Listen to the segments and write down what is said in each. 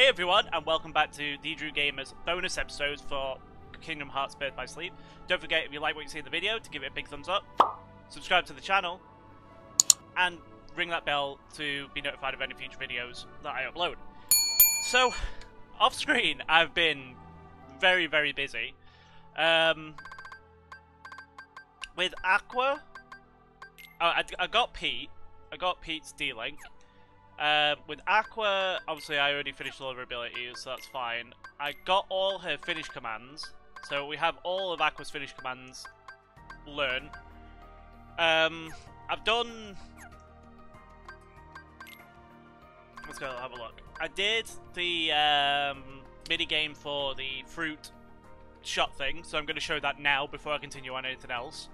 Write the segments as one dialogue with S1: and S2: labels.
S1: Hey everyone, and welcome back to the Drew Gamers bonus episodes for Kingdom Hearts Birth by Sleep. Don't forget, if you like what you see in the video, to give it a big thumbs up, subscribe to the channel, and ring that bell to be notified of any future videos that I upload. So, off screen, I've been very, very busy. Um, with Aqua, oh, I, I got Pete, I got Pete's D-Link. Um, with Aqua, obviously I already finished all her abilities, so that's fine. I got all her finish commands, so we have all of Aqua's finish commands learned. Um, I've done... Let's go have a look. I did the um, mini game for the fruit shot thing, so I'm going to show that now before I continue on anything else.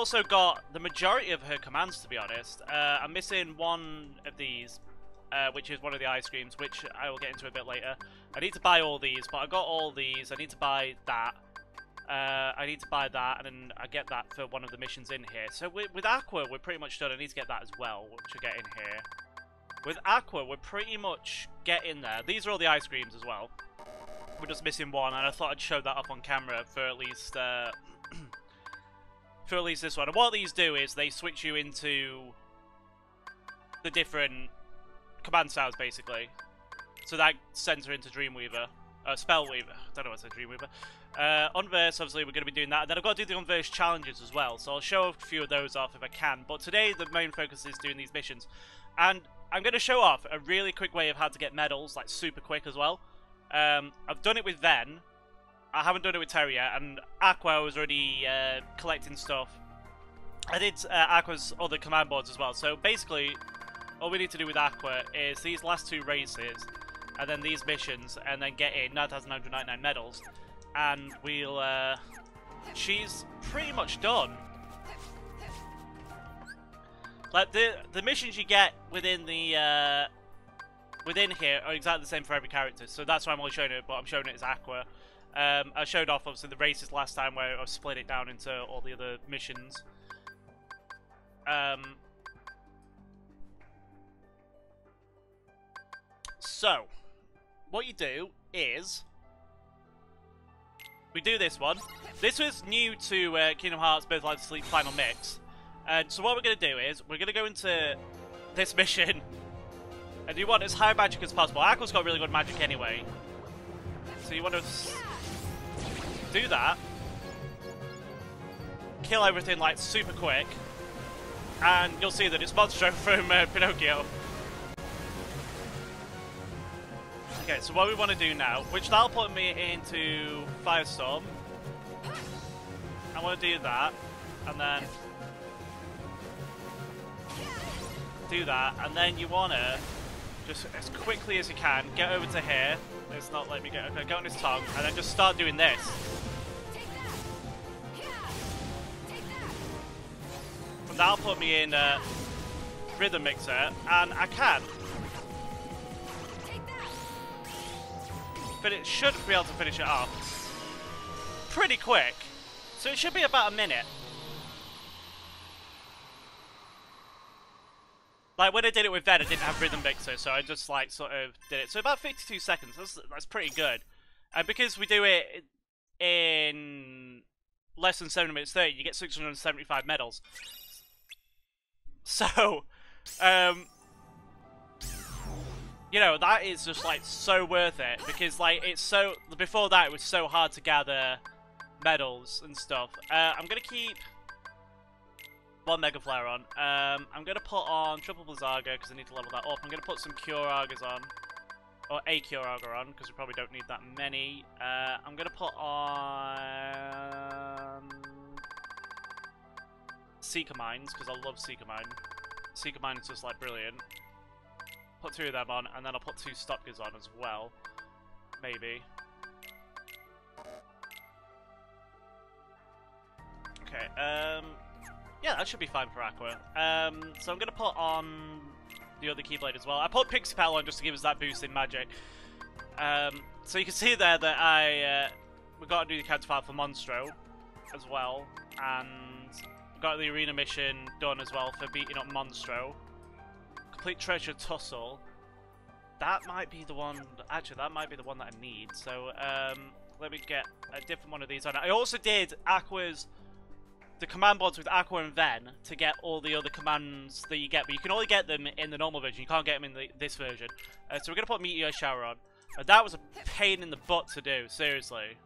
S1: Also got the majority of her commands, to be honest. Uh, I'm missing one of these, uh, which is one of the ice creams, which I will get into a bit later. I need to buy all these, but I got all these. I need to buy that. Uh, I need to buy that, and then I get that for one of the missions in here. So with, with Aqua, we're pretty much done. I need to get that as well, which I get in here. With Aqua, we're pretty much getting there. These are all the ice creams as well. We're just missing one, and I thought I'd show that up on camera for at least... For at least this one. And what these do is they switch you into the different command styles, basically. So that sends her into Dreamweaver. Uh, Spellweaver. I don't know what's a Dreamweaver. Uh, Unversed, obviously, we're going to be doing that. And then I've got to do the Unversed challenges as well. So I'll show a few of those off if I can. But today, the main focus is doing these missions. And I'm going to show off a really quick way of how to get medals, like super quick as well. Um, I've done it with Ven, I haven't done it with Terry yet, and Aqua was already uh, collecting stuff. I did uh, Aqua's other command boards as well, so basically, all we need to do with Aqua is these last two races, and then these missions, and then get in 9,999 medals, and we'll, uh, she's pretty much done. Like, the, the missions you get within the, uh, within here are exactly the same for every character, so that's why I'm only showing it, but I'm showing it as Aqua. Um, I showed off obviously the races last time where I've split it down into all the other missions. Um, so, what you do is we do this one. This was new to uh, Kingdom Hearts Birth by Sleep Final Mix. And so what we're going to do is we're going to go into this mission and you want as high magic as possible. Aqua's got really good magic anyway. So you want to do that, kill everything like super quick, and you'll see that it's Monstro from uh, Pinocchio. Okay, so what we want to do now, which that'll put me into Firestorm. I want to do that, and then do that, and then you want to just as quickly as you can get over to here. It's not letting me get. Okay, go on his tongue, and then just start doing this. That'll put me in uh, rhythm mixer, and I can. But it should be able to finish it off pretty quick. So it should be about a minute. Like when I did it with Ven, I didn't have rhythm mixer, so I just like sort of did it. So about 52 seconds. That's that's pretty good. And because we do it in less than 7 minutes 30, you get 675 medals. So, um, you know, that is just like so worth it because like it's so before that it was so hard to gather medals and stuff. Uh, I'm gonna keep one Mega Flare on. Um, I'm going to put on Triple Blizzaga because I need to level that up. I'm going to put some Cure Curagas on. Or a Cure Curaga on because we probably don't need that many. Uh, I'm going to put on... Seeker Mines because I love Seeker Mine. Seeker Mine is just like brilliant. Put two of them on and then I'll put two Stockers on as well. Maybe. Okay, um... Yeah, that should be fine for Aqua. Um, so I'm going to put on the other Keyblade as well. I put Pixie Petal on just to give us that boost in magic. Um, so you can see there that I uh, we got do the counterpart for Monstro as well, and got the arena mission done as well for beating up Monstro. Complete Treasure Tussle. That might be the one. Actually, that might be the one that I need. So um, let me get a different one of these on. I also did Aqua's the command boards with Aqua and Ven to get all the other commands that you get, but you can only get them in the normal version. You can't get them in the, this version. Uh, so we're going to put Meteor Shower on. Uh, that was a pain in the butt to do, seriously.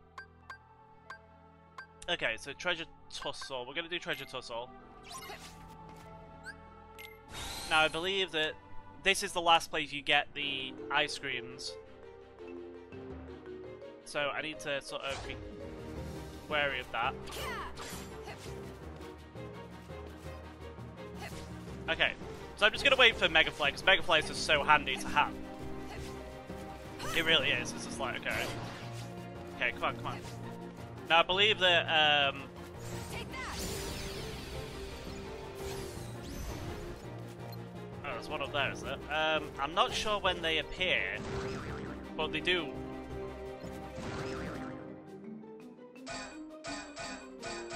S1: Okay, so Treasure Tussle. We're going to do Treasure Tussle. Now, I believe that this is the last place you get the ice creams. So I need to sort of be wary of that. Okay, so I'm just going to wait for Mega Flare, because Mega Flare is just so handy to have. It really is, it's just like, okay. Okay, come on, come on. Now, I believe that, um... Oh, there's one of those. Um, I'm not sure when they appear, but they do.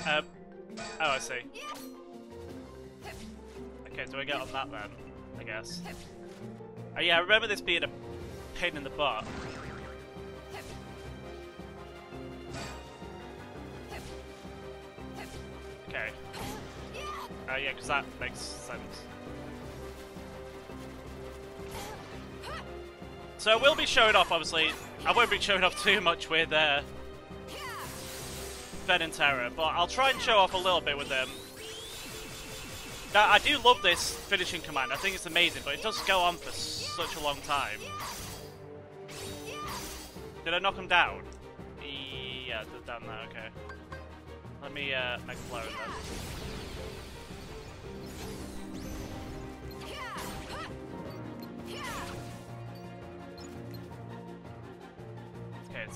S1: Um, oh, I see. Okay, so I get on that then, I guess. Oh yeah, I remember this being a pain in the butt. Okay. Oh yeah, because that makes sense. So I will be showing off, obviously. I won't be showing off too much with uh, Ven and Terra, but I'll try and show off a little bit with them. Now, I do love this finishing command. I think it's amazing, but it does go on for such a long time. Did I knock him down? Yeah, did down there, okay. Let me uh, make a flow then.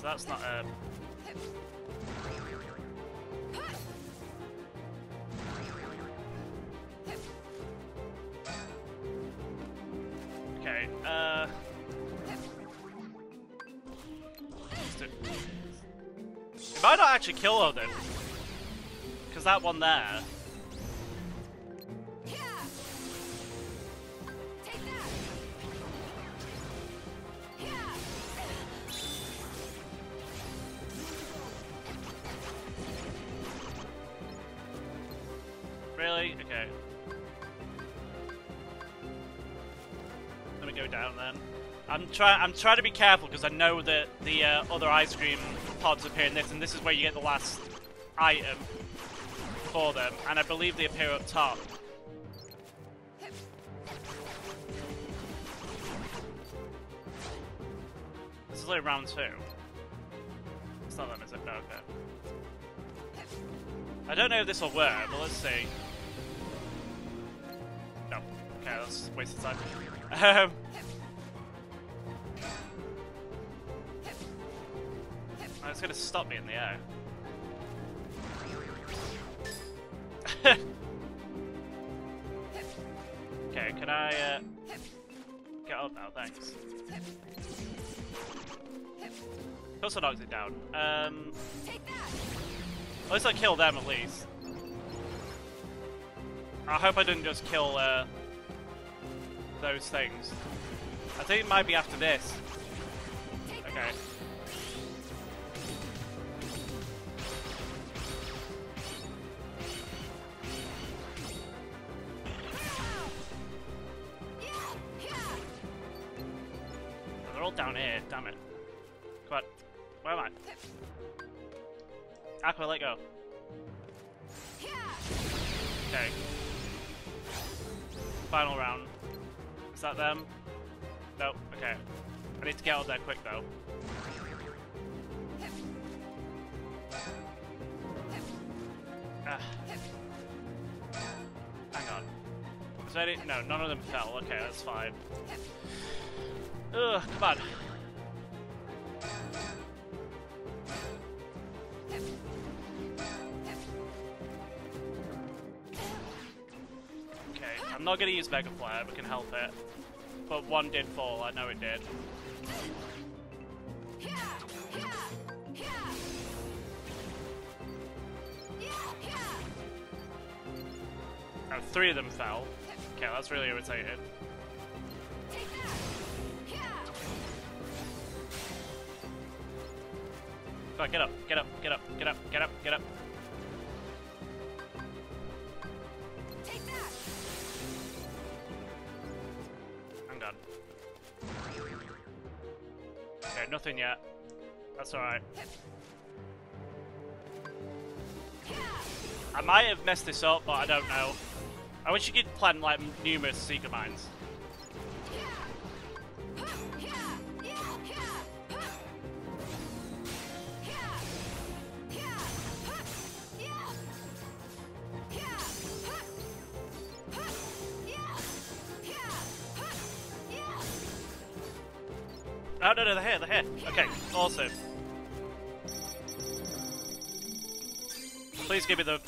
S1: So that's not a... Um, Okay, uh... Might not actually kill her then. Because that one there... Trying. I'm trying to be careful because I know that the uh, other ice cream pods appear in this, and this is where you get the last item for them, and I believe they appear up top. This is only round two. It's not them, is it? No, okay. I don't know if this will work, but let's see. No. Okay, that's a waste time. Um, oh, it's gonna stop me in the air. okay, can I uh, get up now? Thanks. Also knocks it down. Um, at least I kill them at least. I hope I didn't just kill uh, those things. I think it might be after this. Okay. Let go. Okay. Final round. Is that them? Nope, okay. I need to get out there quick though. Ah. Hang on. Is it? No, none of them fell. Okay, that's fine. Ugh, come on. I'm not gonna use Mega Flare I can help it. But one did fall, I know it did. Oh, three of them fell. Okay, that's really irritating. On, get up, get up, get up, get up, get up, get up. Nothing yet. That's alright. I might have messed this up, but I don't know. I wish you could plan like numerous Seeker Mines. Oh, no, no, they're here, they're here. Okay, awesome. Please give me the...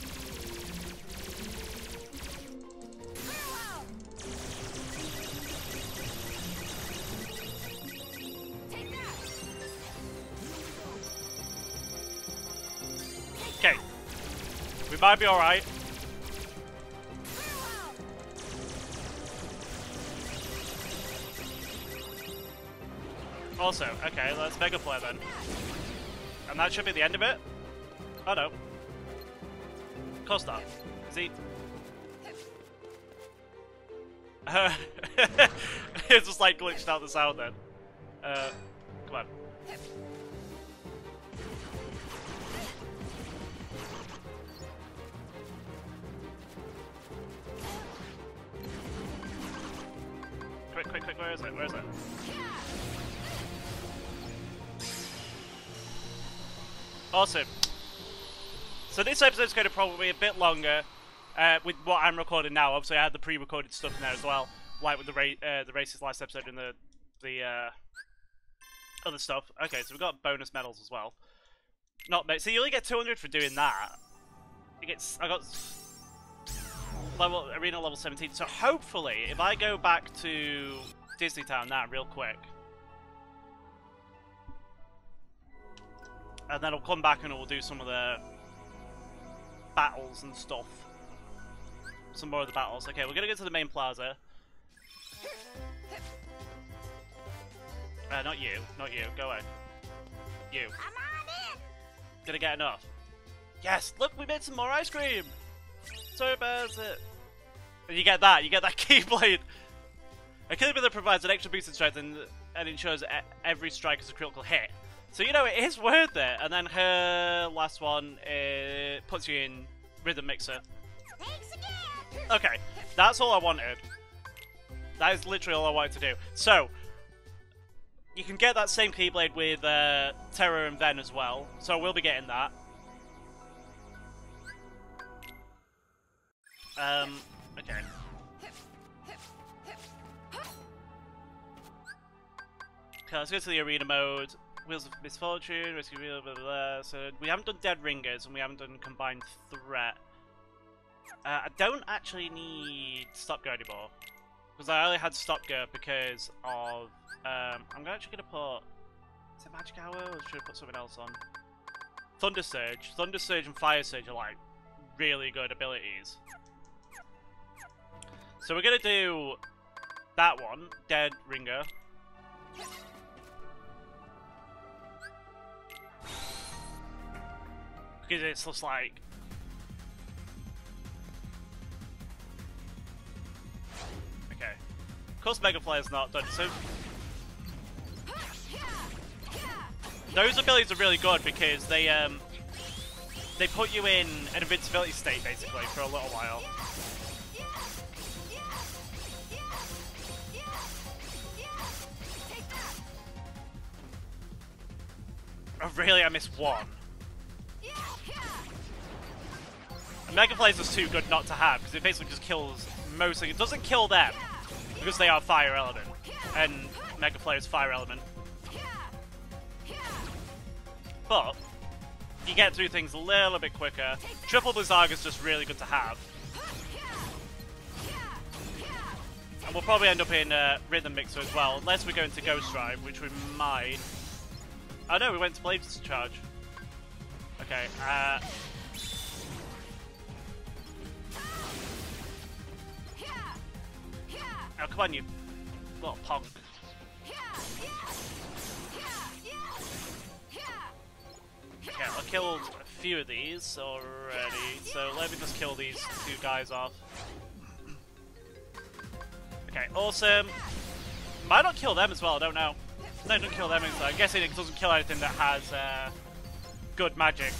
S1: Okay. We might be alright. Also, okay, let's Mega Flare then. And that should be the end of it? Oh no. Of course not. Is he... Uh, it's just like glitched out the sound then. Uh, come on. Quick, quick, quick, where is it? Where is it? Awesome. So this episode's going to probably be a bit longer uh, with what I'm recording now. Obviously, I had the pre-recorded stuff in there as well, like with the ra uh, the races last episode and the the uh, other stuff. Okay, so we've got bonus medals as well. Not so you only get 200 for doing that. You get I got level arena level 17. So hopefully, if I go back to Disney Town now real quick. And then I'll come back and we'll do some of the battles and stuff. Some more of the battles. Okay, we're gonna get to the main plaza. Uh, not you, not you. Go away. You. Gonna get enough. Yes, look, we made some more ice cream. So about it. And you get that. You get that keyblade. A keyblade that provides an extra boost in strength and, and ensures every strike is a critical hit. So, you know, it is worth it. And then her last one puts you in Rhythm Mixer. Okay, that's all I wanted. That is literally all I wanted to do. So, you can get that same Keyblade with uh, Terra and Ven as well, so we'll be getting that. Um, okay. Okay, let's go to the arena mode. Wheels of Misfortune, Rescue Wheel, blah, blah, blah. So we haven't done Dead Ringers and we haven't done Combined Threat. Uh, I don't actually need Stopga anymore. Because I only had Stopga because of... Um, I'm actually going to put... Is it Magic Hour or should I put something else on? Thunder Surge. Thunder Surge and Fire Surge are like really good abilities. So we're going to do that one, Dead Ringer. Because it's just like... Okay. Of course Mega Flare's not done, so... Those abilities are really good because they, um... They put you in an invincibility state, basically, for a little while. Oh, really? I missed one. Mega Blaze is too good not to have, because it basically just kills mostly. It doesn't kill them, because they are Fire Element, and Mega is Fire Element. But, you get through things a little bit quicker. Triple Blizzaga is just really good to have. And we'll probably end up in uh, Rhythm Mixer as well, unless we go into Ghost Drive, which we might. Oh no, we went to Blaze Charge. Okay, uh... Oh, come on, you little punk. Okay, I killed a few of these already, so let me just kill these two guys off. Okay, awesome. Might not kill them as well, I don't know. No, don't kill them, I'm guessing it doesn't kill anything that has uh, good magic.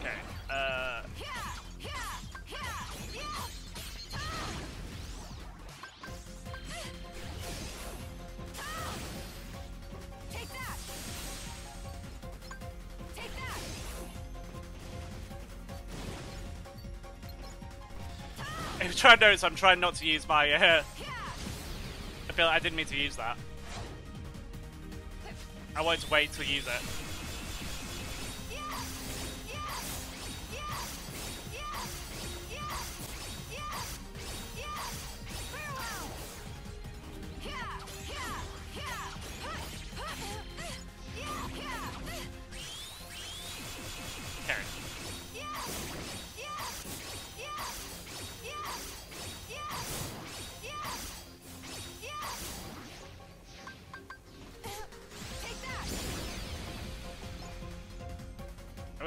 S1: Okay, uh... If try to notice, I'm trying not to use my uh, ability. I didn't mean to use that. I wanted to wait to use it.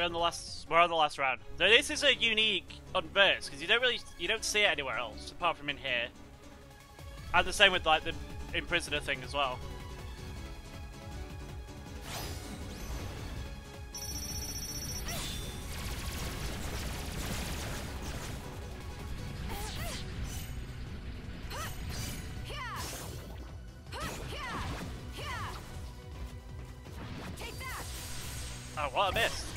S1: On the last? We're on the last round. So this is a unique Unversed because you don't really, you don't see it anywhere else apart from in here. And the same with like the imprisoner thing as well. Oh, what a miss!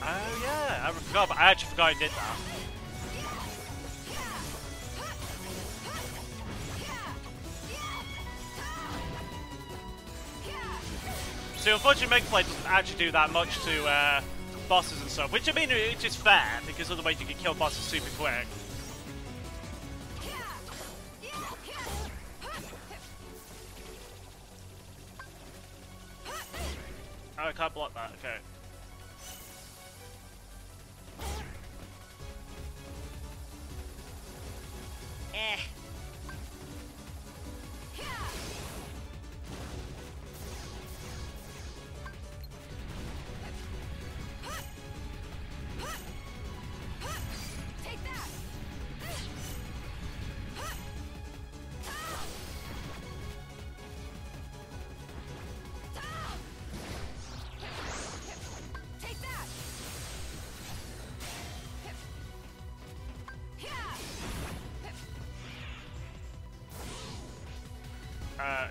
S1: Oh yeah, I forgot. I actually forgot I did that. So unfortunately, Megaflare doesn't actually do that much to uh, bosses and stuff, which I mean, which is fair because otherwise you can kill bosses super quick.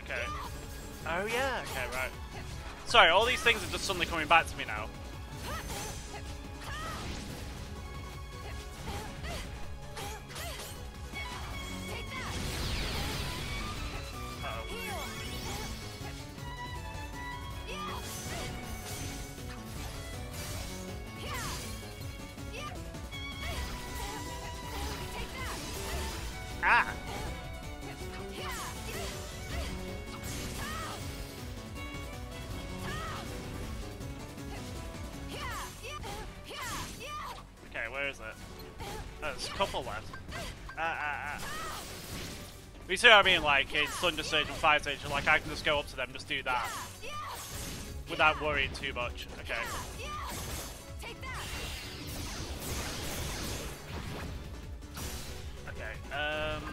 S1: okay. Oh yeah, okay, right. Sorry, all these things are just suddenly coming back to me now. You see what I mean? Like, in Thunder Surge and Fire Surge, like, I can just go up to them, just do that. Without worrying too much. Okay. Okay, um...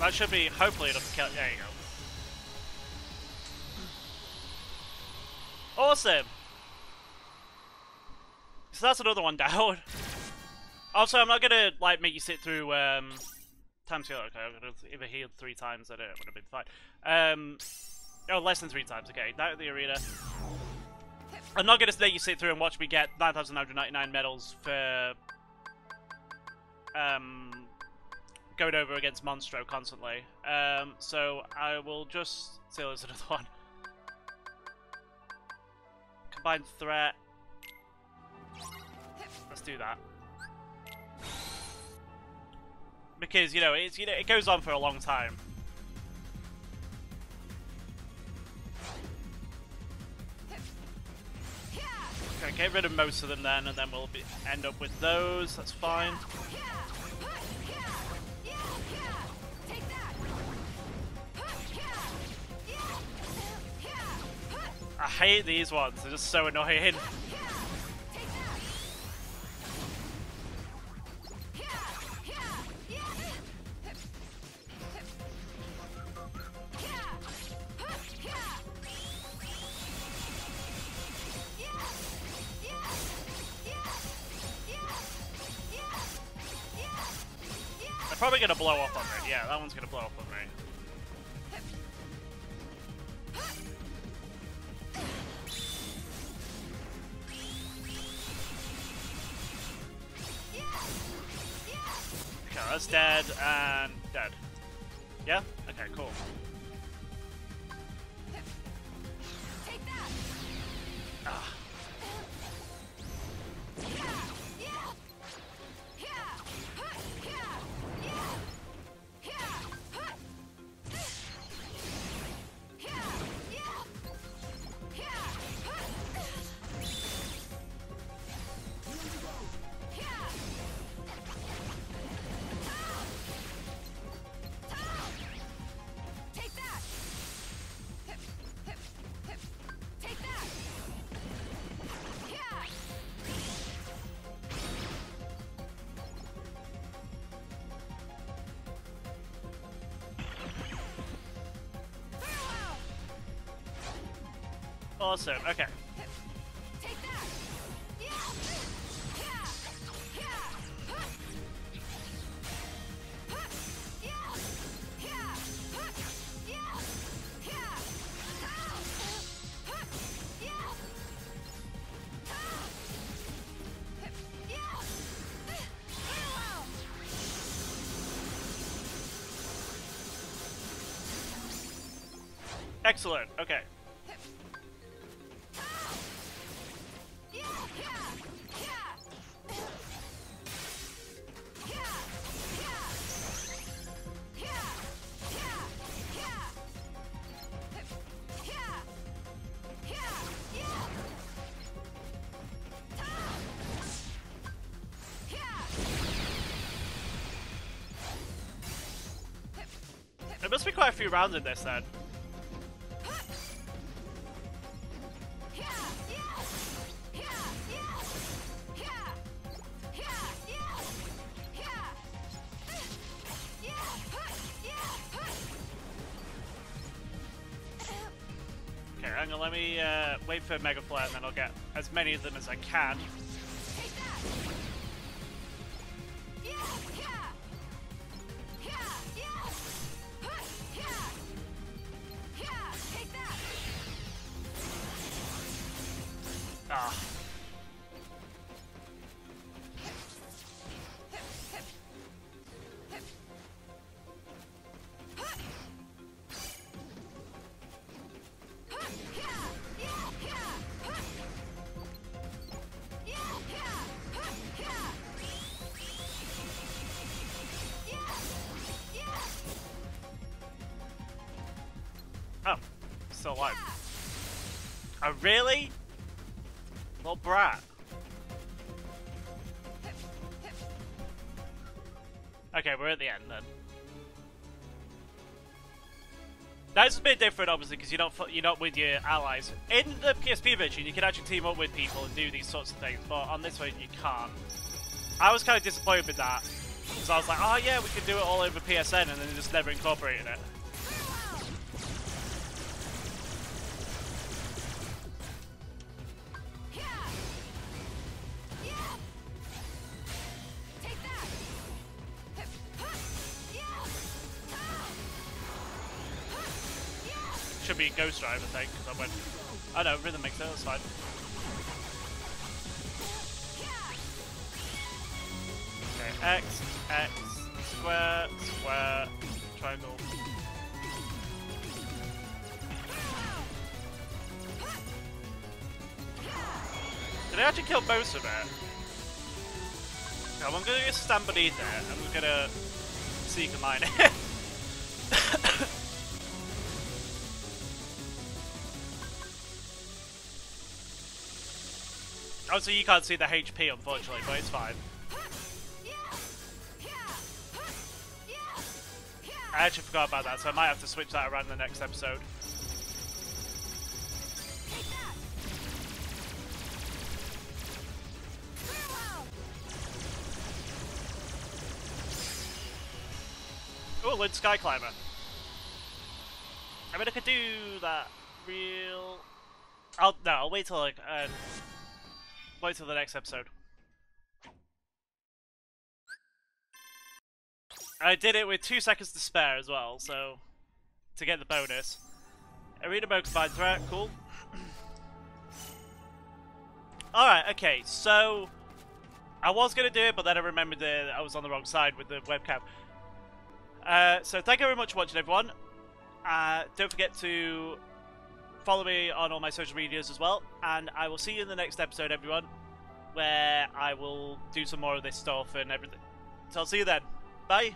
S1: That should be, hopefully, enough to kill- there you go. Awesome! So that's another one down. Also, I'm not gonna like make you sit through um time scale. Okay, if I healed three times, I don't would have been fine. Um, oh, less than three times. Okay, out of the arena. I'm not gonna let you sit through and watch me get 9,999 medals for um going over against Monstro constantly. Um, so I will just see there's another one. Combined threat. Do that. Because you know it's you know it goes on for a long time. Okay, get rid of most of them then, and then we'll be, end up with those. That's fine. I hate these ones. They're just so annoying. one's gonna blow up on me. Awesome, okay. Excellent, okay. Few rounds in this then. Okay, hang on, let me uh, wait for Mega Flare and then I'll get as many of them as I can. Really? Brat. Okay, we're at the end then. That's a bit different, obviously, because you're not you're not with your allies. In the PSP version, you can actually team up with people and do these sorts of things, but on this one, you can't. I was kind of disappointed with that, because I was like, oh yeah, we could do it all over PSN, and then just never incorporated it. Ghost Drive, I think, because I went... Oh no, Rhythm it, that's fine. Okay, X, X, square, square, triangle. Did I actually kill most of it? No, I'm gonna just stand beneath it. I'm gonna Seeker Mine Obviously you can't see the HP unfortunately, but it's fine. I actually forgot about that, so I might have to switch that around in the next episode. Oh, Lid Sky Climber. I mean, I could do that real... I'll, no, I'll wait till like, uh, wait till the next episode. I did it with two seconds to spare as well, so to get the bonus. Arena mode combined threat, cool. Alright, okay, so I was going to do it, but then I remembered that I was on the wrong side with the webcam. Uh, so thank you very much for watching, everyone. Uh, don't forget to follow me on all my social medias as well, and I will see you in the next episode, everyone, where I will do some more of this stuff and everything. So I'll see you then. Bye.